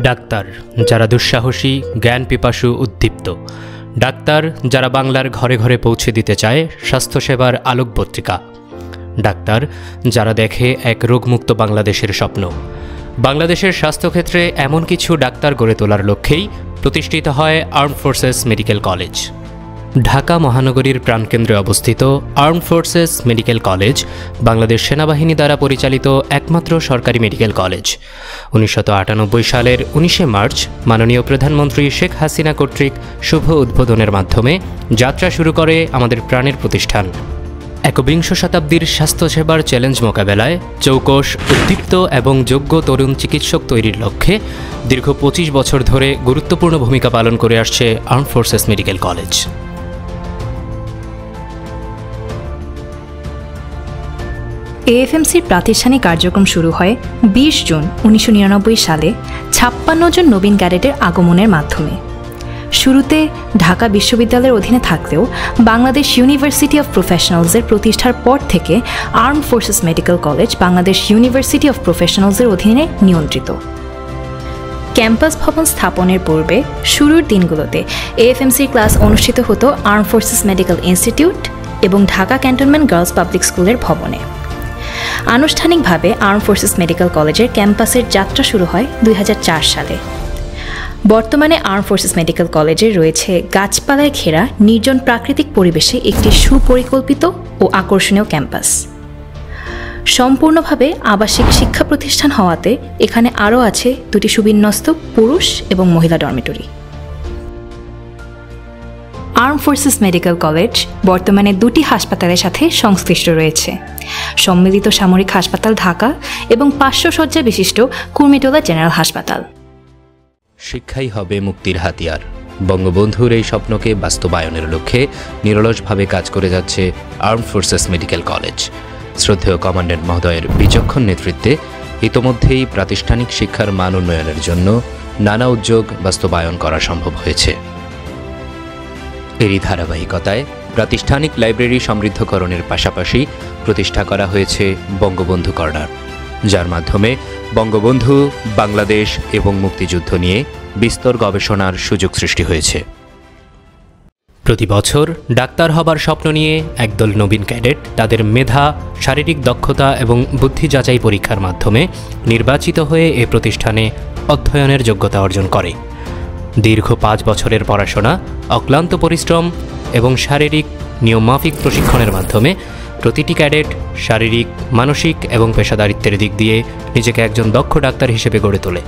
Doctor, যারা দুঃসাহসী, জ্ঞান পিপাসু, উদ্দীপ্ত। ডাক্তার, যারা বাংলার ঘরে ঘরে পৌঁছে দিতে চায়, স্বাস্থ্যসেবার আলোকপত্রিকা। ডাক্তার, যারা দেখে এক রোগমুক্ত বাংলাদেশের স্বপ্ন। বাংলাদেশের স্বাস্থ্যক্ষেত্রে এমন কিছু ডাক্তার গড়ে তোলার লক্ষ্যেই প্রতিষ্ঠিত হয় armed forces medical college Dhaka মহানগরীর প্রাণকেন্দ্রে অবস্থিত armed forces medical college Bangladesh সেনাবাহিনী দ্বারা পরিচালিত একমাত্র সরকারি মেডিকেল কলেজ। উনিশশো আটানব্বই সালের উনিশে মার্চ, মাননীয় প্রধানমন্ত্রী শেখ হাসিনা কর্তৃক শুভ উদ্বোধনের মাধ্যমে যাত্রা শুরু করে আমাদের প্রাণের প্রতিষ্ঠান। একবিংশ শতাব্দীর স্বাস্থ্যসেবার চ্যালেঞ্জ মোকাবেলায় চৌকস উদ্দীপ্ত এবং যোগ্য তরুণ চিকিৎসক তৈরির লক্ষ্যে দীর্ঘ পঁচিশ বছর ধরে গুরুত্বপূর্ণ ভূমিকা পালন করে আসছে আর্ম ফোর্সেস মেডিকেল কলেজ এএফএমসির প্রাতিষ্ঠানিক কার্যক্রম শুরু হয় বিশ জুন উনিশশো নিরানব্বই সালে ছাপ্পান্ন জন নবীন ক্যাডেটের আগমনের মাধ্যমে। শুরুতে ঢাকা বিশ্ববিদ্যালয়ের অধীনে থাকলেও বাংলাদেশ ইউনিভার্সিটি অফ প্রফেশনালসের প্রতিষ্ঠার পর থেকে armed forces medical college Bangladesh university of প্রফেশনালসের অধীনে নিয়ন্ত্রিত। ক্যাম্পাস ভবন স্থাপনের পূর্বে শুরুর দিনগুলোতে এএফএমসির ক্লাস অনুষ্ঠিত হতো আর্ম ফোর্সেস মেডিকেল ইনস্টিটিউট এবং ঢাকা ক্যান্টনমেন্ট গার্লস পাবলিক স্কুলের ভবনে। আনুষ্ঠানিকভাবে আর্ম ফোর্সেস মেডিকেল কলেজের ক্যাম্পাসের যাত্রা শুরু হয় দুই হাজার চার সালে। বর্তমানে আর্ম ফোর্সেস মেডিকেল কলেজে রয়েছে গাছপালায় ঘেরা নির্জন প্রাকৃতিক পরিবেশে একটি সুপরিকল্পিত ও আকর্ষণীয় ক্যাম্পাস। সম্পূর্ণভাবে আবাসিক শিক্ষা প্রতিষ্ঠান হওয়াতে এখানে আরও আছে দুটি সুবিন্যস্ত পুরুষ এবং মহিলা dormitory armed forces medical college বর্তমানে দুটি হাসপাতালের সাথে সংশ্লিষ্ট রয়েছে। সম্মিলিত সামরিক হাসপাতাল ঢাকা এবং পাঁচশো শয্যা বিশিষ্ট কুর্মিটোলা জেনারেল হাসপাতাল। শিক্ষাই হবে মুক্তির হাতিয়ার। বঙ্গবন্ধুর এই স্বপ্নকে বাস্তবায়নের লক্ষ্যে নিরলসভাবে কাজ করে যাচ্ছে আর্ম ফোর্সেস মেডিকেল কলেজ শ্রদ্ধেয় কমান্ডেন্ট মহোদয়ের বিচক্ষণ নেতৃত্বে ইতোমধ্যেই প্রাতিষ্ঠানিক শিক্ষার মান উন্নয়নের জন্য নানা উদ্যোগ বাস্তবায়ন করা সম্ভব হয়েছে। এরই ধারাবাহিকতায় প্রাতিষ্ঠানিক লাইব্রেরি সমৃদ্ধকরণের পাশাপাশি প্রতিষ্ঠা করা হয়েছে বঙ্গবন্ধু কর্নার, যার মাধ্যমে বঙ্গবন্ধু, বাংলাদেশ এবং মুক্তিযুদ্ধ নিয়ে বিস্তর গবেষণার সুযোগ সৃষ্টি হয়েছে। প্রতি বছর ডাক্তার হবার স্বপ্ন নিয়ে একদল নবীন ক্যাডেট তাদের মেধা, শারীরিক দক্ষতা এবং বুদ্ধি যাচাই পরীক্ষার মাধ্যমে নির্বাচিত হয়ে এ প্রতিষ্ঠানে অধ্যয়নের যোগ্যতা অর্জন করে। দীর্ঘ পাঁচ বছরের পড়াশোনা, অক্লান্ত পরিশ্রম এবং শারীরিক নিয়মমাফিক প্রশিক্ষণের মাধ্যমে প্রতিটি ক্যাডেট শারীরিক, মানসিক এবং পেশাদারিত্বের দিক দিয়ে নিজেকে একজন দক্ষ ডাক্তার হিসেবে গড়ে তোলে।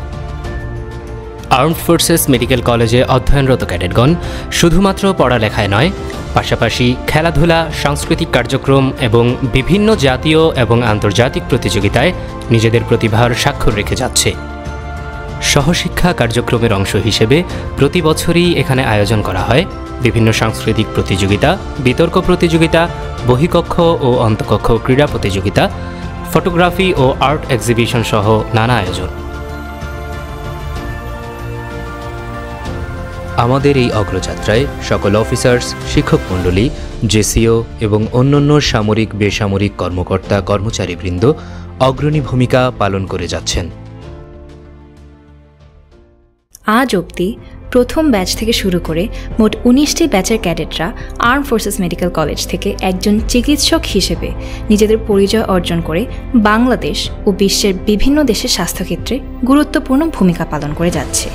আর্মড ফোর্সেস মেডিকেল কলেজে অধ্যয়নরত ক্যাডেটগণ শুধুমাত্র পড়ালেখায় নয়, পাশাপাশি খেলাধুলা, সাংস্কৃতিক কার্যক্রম এবং বিভিন্ন জাতীয় এবং আন্তর্জাতিক প্রতিযোগিতায় নিজেদের প্রতিভার স্বাক্ষর রেখে যাচ্ছে। সহশিক্ষা কার্যক্রমের অংশ হিসেবে প্রতি বছরই এখানে আয়োজন করা হয়। বিভিন্ন সাংস্কৃতিক প্রতিযোগিতা, বিতর্ক প্রতিযোগিতা, বহিকক্ষ ও অন্তকক্ষ ক্রীড়া প্রতিযোগিতা, ফটোগ্রাফি ও আর্ট এক্সিবিশন সহ নানা আয়োজন। আমাদের এই অগ্রযাত্রায় সকল অফিসার্স, শিক্ষক মণ্ডলী, জেসিও এবং অন্যান্য সামরিক বেসামরিক কর্মকর্তা কর্মচারীবৃন্দ অগ্রণী ভূমিকা পালন করে যাচ্ছেন। আজ অবধি প্রথম ব্যাচ থেকে শুরু করে মোট উনিশটি ব্যাচের ক্যাডেটরা আর্ম ফোর্সেস মেডিকেল কলেজ থেকে একজন চিকিৎসক হিসেবে নিজেদের পরিচয় অর্জন করে বাংলাদেশ ও বিশ্বের বিভিন্ন দেশের স্বাস্থ্যক্ষেত্রে গুরুত্বপূর্ণ ভূমিকা পালন করে যাচ্ছে।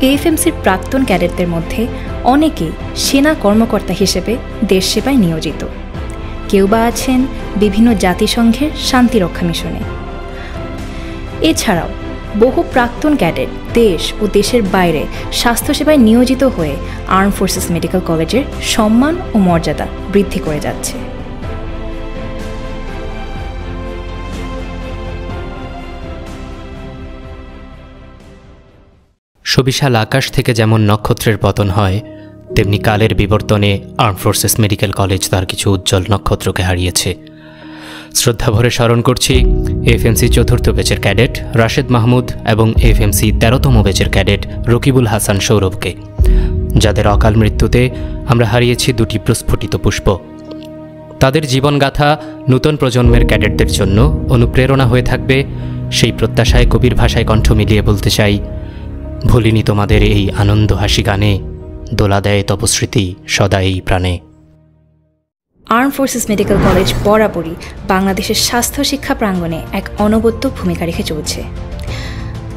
এএফএমসির প্রাক্তন ক্যাডেটদের মধ্যে অনেকেই সেনা কর্মকর্তা হিসেবে দেশ সেবায় নিয়োজিত। কেউ বা আছেন বিভিন্ন জাতিসংঘের শান্তিরক্ষা মিশনে। এছাড়াও বহু প্রাক্তন ক্যাডেট দেশ ও দেশের বাইরে স্বাস্থ্যসেবায় নিয়োজিত হয়ে আর্ম ফোর্সেস মেডিকেল কলেজের সম্মান ও মর্যাদা বৃদ্ধি করে যাচ্ছে। সবিশাল আকাশ থেকে যেমন নক্ষত্রের পতন হয়, তেমনি কালের বিবর্তনে আর্ম ফোর্সেস মেডিকেল কলেজ তার কিছু উজ্জ্বল নক্ষত্রকে হারিয়েছে। শ্রদ্ধাভরে স্মরণ করছি এফএমসি চতুর্থ বেচের ক্যাডেট রাশেদ মাহমুদ এবং এফএমসি তেরোতম বেচের ক্যাডেট রকিবুল হাসান সৌরভকে। যাদের অকাল মৃত্যুতে আমরা হারিয়েছি দুটি প্রস্ফুটিত পুষ্প। তাদের জীবনগাথা নূতন প্রজন্মের ক্যাডেটদের জন্য অনুপ্রেরণা হয়ে থাকবে সেই প্রত্যাশায় কবির ভাষায় কণ্ঠ মিলিয়ে বলতে চাই, ভুলিনি তোমাদের এই আনন্দ হাসি গানে, দোলা দেয় তপস্মৃতি সদা এই প্রাণে। আর্ম ফোর্সেস মেডিকেল কলেজ বরাবরই বাংলাদেশের স্বাস্থ্য শিক্ষা প্রাঙ্গণে এক অনবদ্য ভূমিকা রেখে চলছে।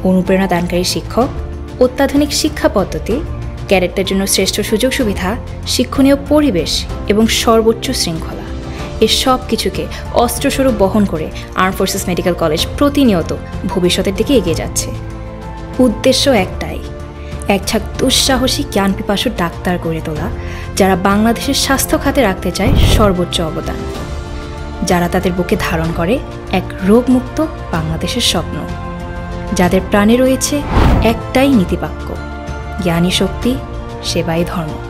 অনুপ্রেরণা দানকারী শিক্ষক, অত্যাধুনিক শিক্ষা পদ্ধতি, ক্যাডেটদের জন্য শ্রেষ্ঠ সুযোগ সুবিধা, শিক্ষণীয় পরিবেশ এবং সর্বোচ্চ শৃঙ্খলা। এ সব কিছুকে অস্ত্রস্বরূপ বহন করে আর্ম ফোর্সেস মেডিকেল কলেজ প্রতিনিয়ত ভবিষ্যতের দিকে এগিয়ে যাচ্ছে। উদ্দেশ্য একটাই এক ঝাঁক দুঃসাহসী জ্ঞান পিপাসু ডাক্তার গড়ে তোলা, যারা বাংলাদেশের স্বাস্থ্য খাতে রাখতে চায় সর্বোচ্চ অবদান। যারা তাদের বুকে ধারণ করে এক রোগমুক্ত বাংলাদেশের স্বপ্ন। যাদের প্রাণে রয়েছে একটাই নীতিবাক্য, জ্ঞানী শক্তি, সেবাই ধর্ম।